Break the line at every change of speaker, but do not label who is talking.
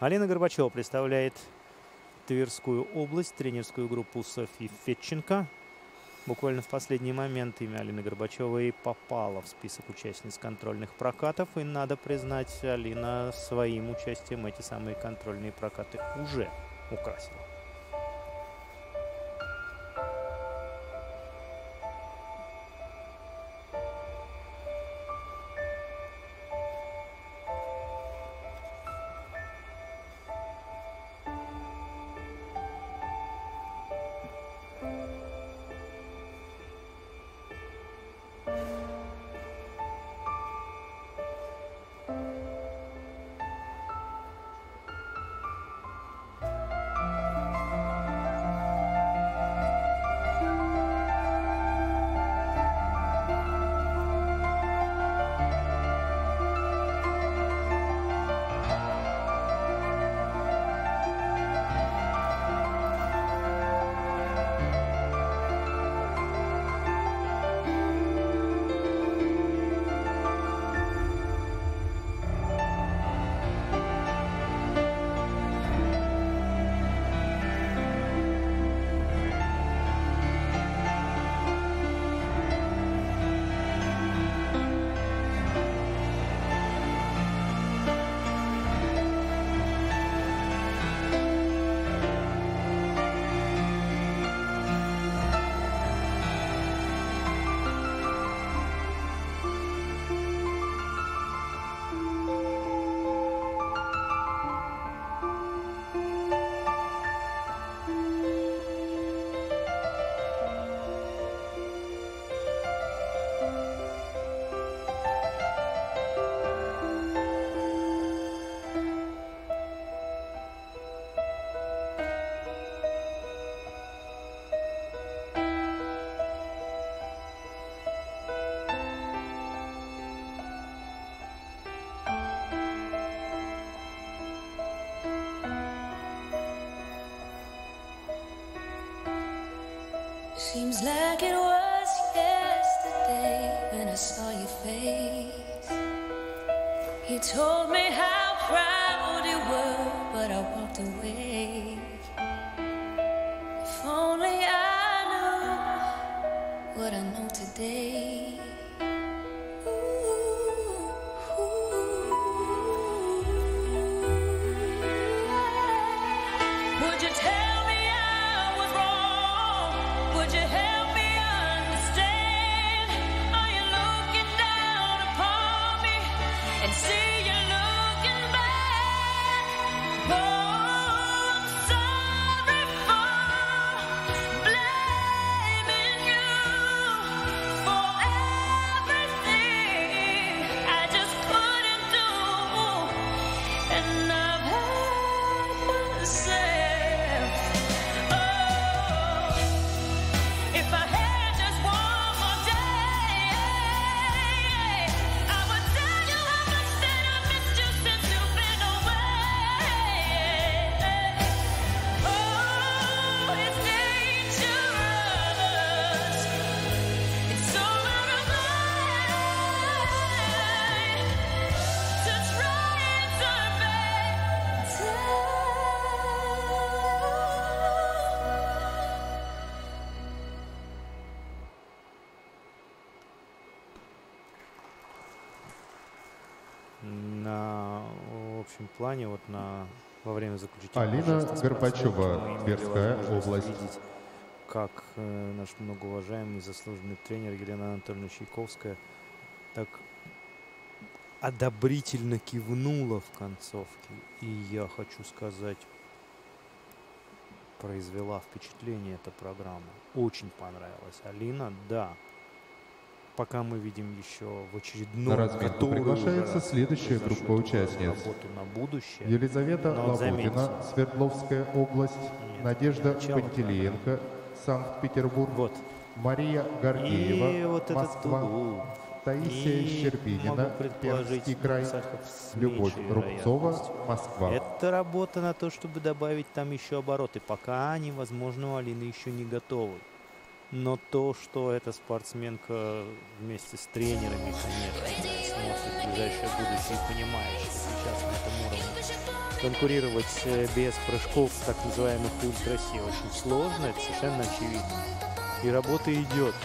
Алина Горбачева представляет Тверскую область, тренерскую группу Софьи Фетченко. Буквально в последний момент имя Алины Горбачевой попало в список участниц контрольных прокатов. И надо признать, Алина своим участием эти самые контрольные прокаты уже украсила.
Seems like it was yesterday when I saw your face. You told me how proud you were, but I walked away. If only I knew what I know today.
Плане, вот на, во время заключительного
Алина Горбачева, Тверская область.
увидеть, как э, наш многоуважаемый заслуженный тренер Елена Анатольевна Чайковская так одобрительно кивнула в концовке. И я хочу сказать, произвела впечатление эта программа. Очень понравилась. Алина, да. Пока мы видим еще в очередном
На разминку приглашается следующая группа участниц.
работу на будущее.
Елизавета
Но
Лабутина, Свердловская область,
Нет,
Надежда
начало
Пантелеенко, Санкт-Петербург,
Вот.
Мария Гордеева,
вот
Москва,
угол.
Таисия
И
Щербинина, Пермский край, Любовь Рубцова. Москва.
Это работа на то, чтобы добавить там еще обороты. Пока они, возможно, у Алины еще не готовы. Но то, что эта спортсменка вместе с тренерами, конечно, смотрит в ближайшее будущее и понимает, что сейчас на этом уровне конкурировать э, без прыжков так называемых ультраси очень сложно, это совершенно очевидно. И работа идет.